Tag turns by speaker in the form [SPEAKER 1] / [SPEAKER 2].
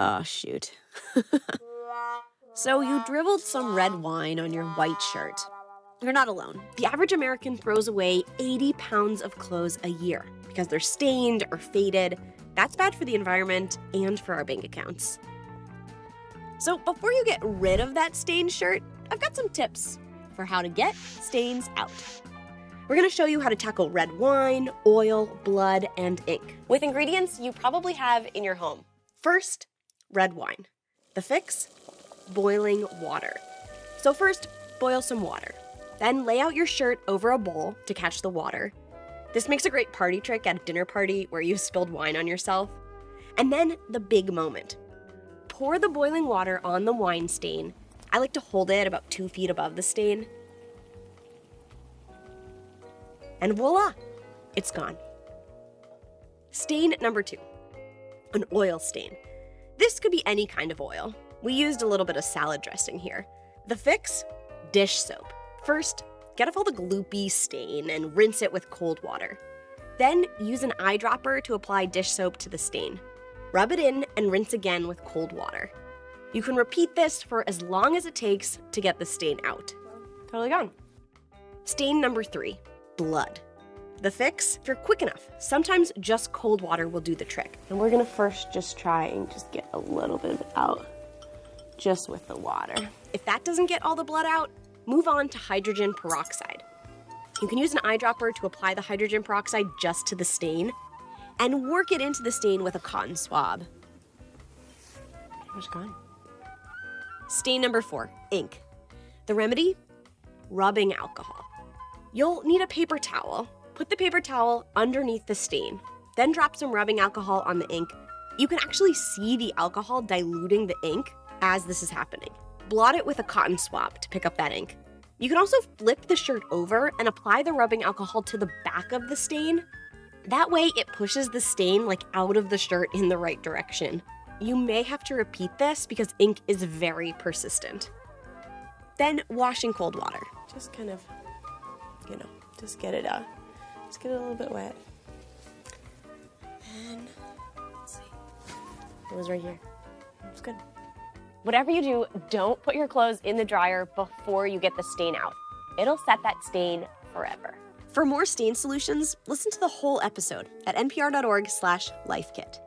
[SPEAKER 1] Oh, shoot. so you dribbled some red wine on your white shirt. You're not alone. The average American throws away 80 pounds of clothes a year because they're stained or faded. That's bad for the environment and for our bank accounts. So before you get rid of that stained shirt, I've got some tips for how to get stains out. We're gonna show you how to tackle red wine, oil, blood, and ink with ingredients you probably have in your home. First, red wine. The fix? Boiling water. So first, boil some water. Then lay out your shirt over a bowl to catch the water. This makes a great party trick at a dinner party where you've spilled wine on yourself. And then the big moment. Pour the boiling water on the wine stain. I like to hold it about two feet above the stain. And voila, it's gone. Stain number two an oil stain. This could be any kind of oil. We used a little bit of salad dressing here. The fix? Dish soap. First, get off all the gloopy stain and rinse it with cold water. Then, use an eyedropper to apply dish soap to the stain. Rub it in and rinse again with cold water. You can repeat this for as long as it takes to get the stain out. Totally gone. Stain number three blood. The fix, if you're quick enough, sometimes just cold water will do the trick.
[SPEAKER 2] And we're gonna first just try and just get a little bit of it out just with the water.
[SPEAKER 1] If that doesn't get all the blood out, move on to hydrogen peroxide. You can use an eyedropper to apply the hydrogen peroxide just to the stain and work it into the stain with a cotton swab.
[SPEAKER 2] Where's it gone?
[SPEAKER 1] Stain number four, ink. The remedy? Rubbing alcohol. You'll need a paper towel Put the paper towel underneath the stain, then drop some rubbing alcohol on the ink. You can actually see the alcohol diluting the ink as this is happening. Blot it with a cotton swab to pick up that ink. You can also flip the shirt over and apply the rubbing alcohol to the back of the stain. That way, it pushes the stain like out of the shirt in the right direction. You may have to repeat this because ink is very persistent. Then wash in cold water.
[SPEAKER 2] Just kind of, you know, just get it out. Let's get it a little bit wet.
[SPEAKER 1] And let's see. It was right here.
[SPEAKER 2] It's good.
[SPEAKER 1] Whatever you do, don't put your clothes in the dryer before you get the stain out. It'll set that stain forever. For more stain solutions, listen to the whole episode at npr.org/lifekit.